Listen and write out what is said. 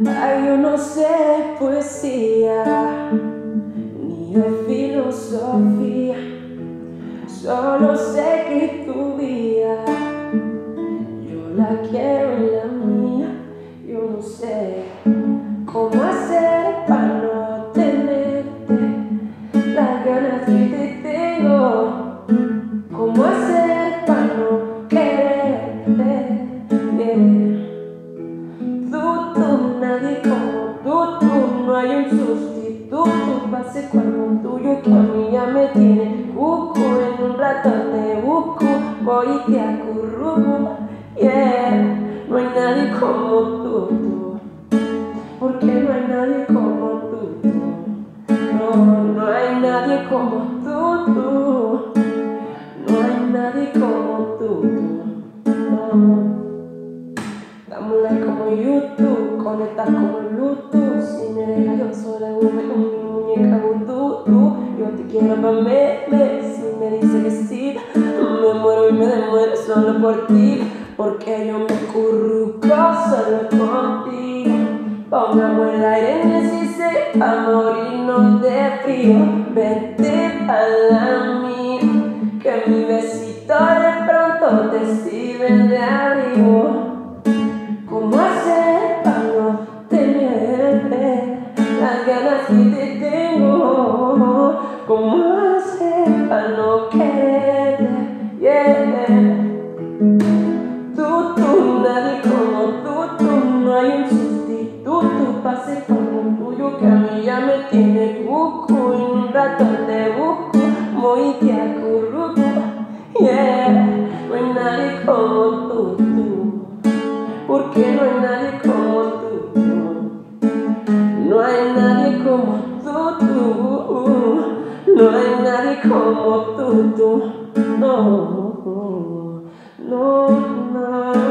Ay, yo no sé poesía ni de filosofía, solo sé que tu vida yo la quiero en la mía. Yo no sé cómo hacer para no tenerte. Las ganas que te tengo, no hay un sustituto para ese cuerpo tuyo que a mí ya me tiene cuco. En un rato te busco, voy y te acurruco. Yeah, no hay nadie como tú, tú. Porque no hay nadie como tú, tú. No, no hay nadie como tú, tú. No hay nadie como Conectas como Bluetooth. Si me dejas yo sola con mi muñeca vudú, yo te quiero pa' me, Si me dice que sí, me muero y me demuero solo por ti. Porque yo me curruco solo contigo. Pongamos el aire en el 16 pa' morirnos de frío. Vete pa' la mía, que mi besito de pronto te sirve de abrigo. Las ganas que te tengo? ¿Cómo hacer para no quererte? Yeah. Tú, tú, nadie como tú, tú, no hay un sustituto para ser como tuyo que a mí ya me tiene buco. En un rato te busco, muy te acurruco. Yeah, no hay nadie como tú, tú porque no hay nadie tu 너의 날이 como tu tu no no no